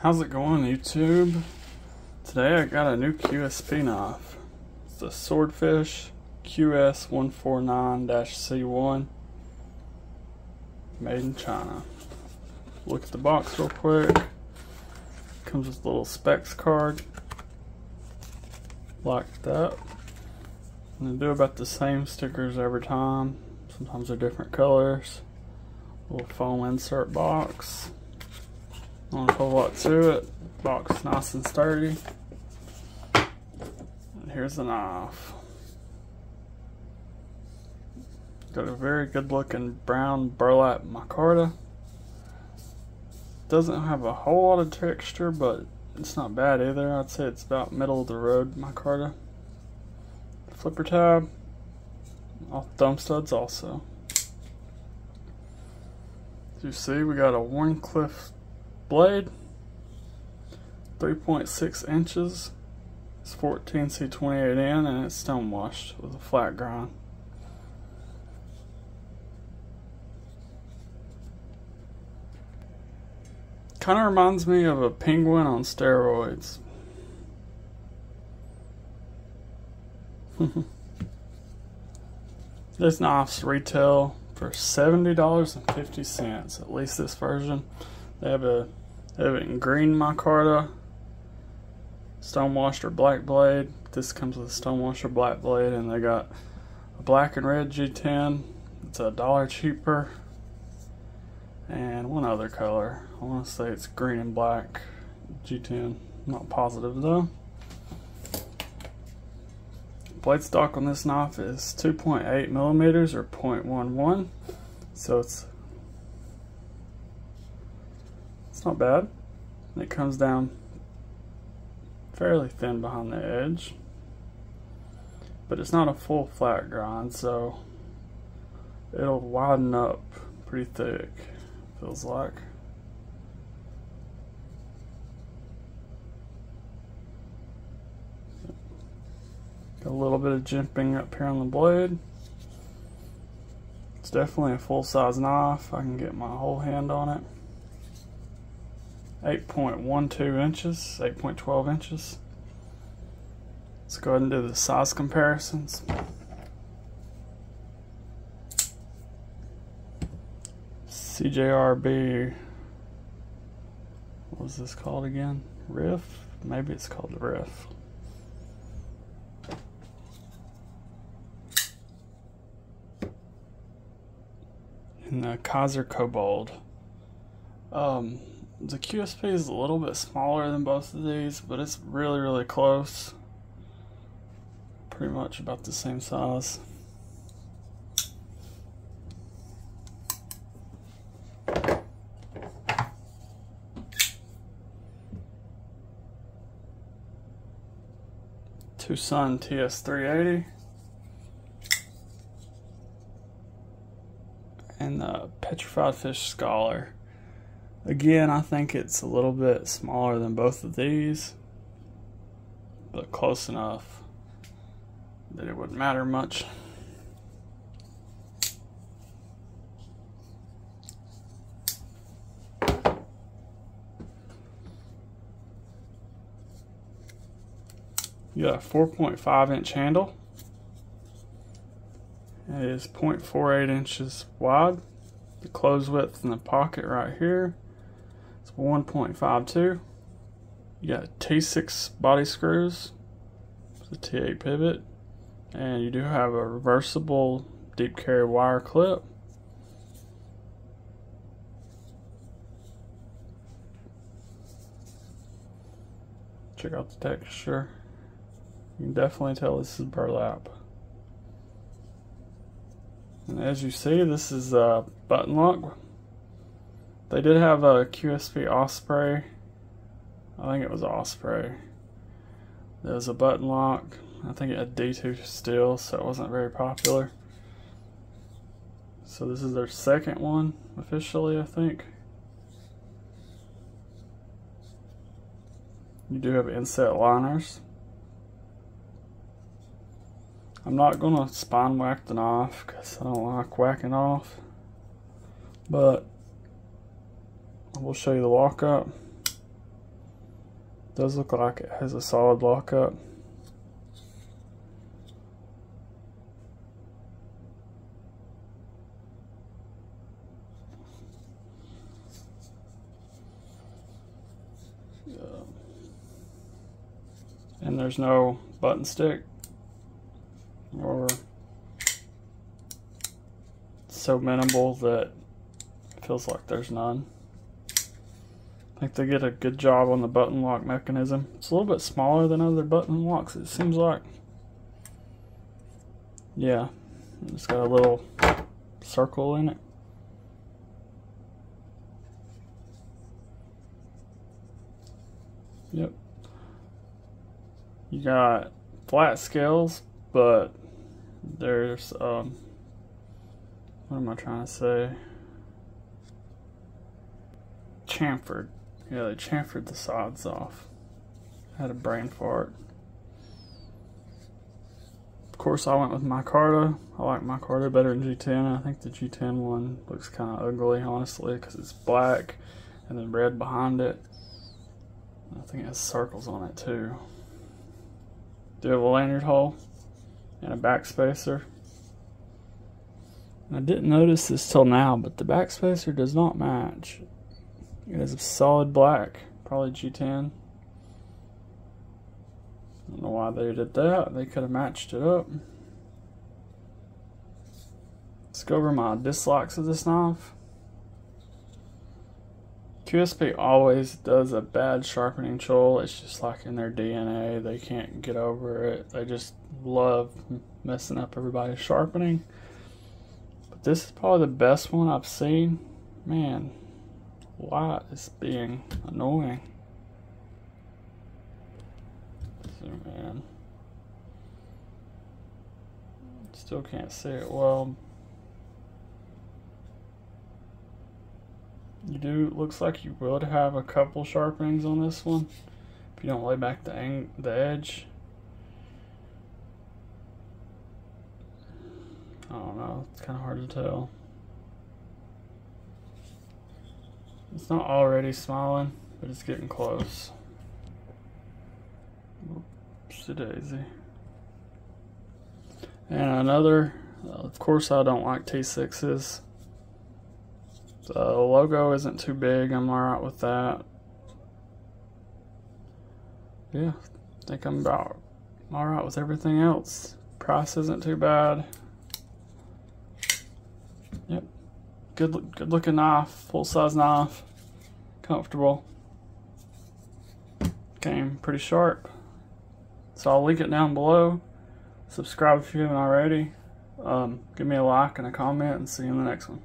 How's it going YouTube? Today I got a new QSP knife. It's the Swordfish QS149-C1 made in China. Look at the box real quick. Comes with a little specs card like that. And they do about the same stickers every time. Sometimes they're different colors. Little foam insert box. Not a whole lot to it. Box nice and sturdy. And here's the knife. Got a very good looking brown burlap micarta. Doesn't have a whole lot of texture, but it's not bad either. I'd say it's about middle of the road micarta. Flipper tab. All thumb studs also. As you see, we got a Wharncliffe blade, 3.6 inches. It's 14C28N and it's stone washed with a flat grind. Kind of reminds me of a penguin on steroids. this knife's retail for $70.50, at least this version. They have a they have it in green micarta, stonewashed or black blade. This comes with a stonewashed black blade, and they got a black and red G10. It's a dollar cheaper, and one other color. I want to say it's green and black G10. Not positive though. Blade stock on this knife is 2.8 millimeters or 0.11, so it's it's not bad. It comes down fairly thin behind the edge. But it's not a full flat grind, so it'll widen up pretty thick, feels like. Got a little bit of jimping up here on the blade. It's definitely a full-size knife. I can get my whole hand on it. 8.12 inches, 8.12 inches. Let's go ahead and do the size comparisons. CJRB, what was this called again? Riff? Maybe it's called the Riff. And the Kizer Kobold. Um, the QSP is a little bit smaller than both of these, but it's really, really close. Pretty much about the same size. Twosun TS380 and the Petrified Fish Scholar. Again, I think it's a little bit smaller than both of these, but close enough that it wouldn't matter much. You got a 4.5 inch handle. It is 0.48 inches wide. The close width in the pocket right here 1.52. You got T6 body screws, the T8 pivot, and you do have a reversible deep carry wire clip. Check out the texture. You can definitely tell this is burlap. And as you see, this is a button lock they did have a QSP Osprey. I think it was Osprey. There was a button lock. I think it had D2 steel, so it wasn't very popular. So this is their second one officially, I think. You do have inset liners. I'm not going to spine whack the knife because I don't like whacking off. But We'll show you the lockup. Does look like it has a solid lockup. and there's no button stick or so minimal that it feels like there's none. I think they get a good job on the button lock mechanism. It's a little bit smaller than other button locks, it seems like. Yeah, it's got a little circle in it. Yep. You got flat scales, but there's, um, what am I trying to say? Chamfered. Yeah, they chamfered the sides off. Had a brain fart. Of course, I went with Micarta. I like Micarta better than G10. I think the G10 one looks kind of ugly, honestly, because it's black and then red behind it. I think it has circles on it, too. Do have a lanyard hole and a backspacer. I didn't notice this till now, but the backspacer does not match. It is a solid black, probably G10. I don't know why they did that. They could have matched it up. Let's go over my dislikes of this knife. QSP always does a bad sharpening choil. It's just like in their DNA. They can't get over it. They just love messing up everybody's sharpening. But this is probably the best one I've seen. Man, why is being annoying? Zoom in. Still can't see it well. You do, looks like you would have a couple sharpenings on this one. If you don't lay back the, ang the edge. I don't know, it's kind of hard to tell. It's not already smiling, but it's getting close. Oopsie daisy. And another, uh, of course I don't like T6s. The logo isn't too big. I'm alright with that. Yeah, I think I'm about alright with everything else. Price isn't too bad. Yep. Good, good looking knife. Full size knife. Comfortable. Came pretty sharp. So I'll link it down below. Subscribe if you haven't already. Um, give me a like and a comment and see you in the next one.